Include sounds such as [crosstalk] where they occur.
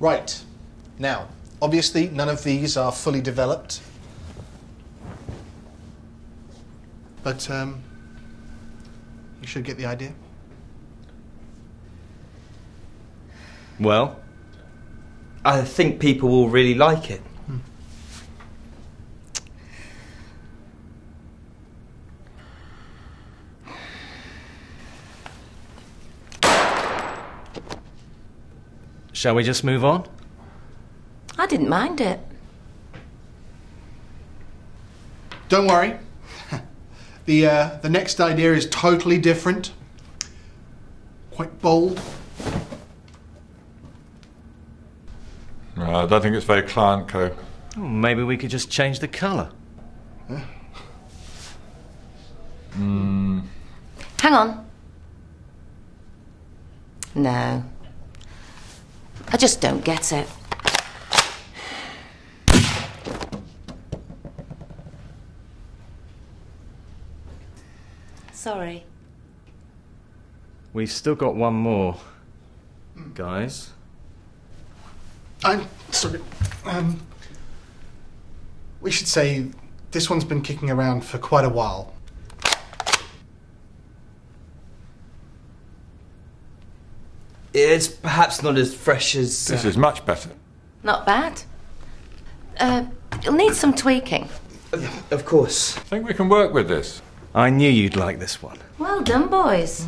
Right. Now, obviously, none of these are fully developed. But, um, you should get the idea. Well, I think people will really like it. Shall we just move on? I didn't mind it. Don't worry. [laughs] the, uh, the next idea is totally different. Quite bold. No, I don't think it's very client co. Oh, maybe we could just change the colour. Hang on. No. I just don't get it. Sorry. We've still got one more, guys. I'm sorry. Um, we should say this one's been kicking around for quite a while. It's perhaps not as fresh as. This is much better. Not bad. Uh, you'll need some tweaking. Of course. I think we can work with this. I knew you'd like this one. Well done, boys.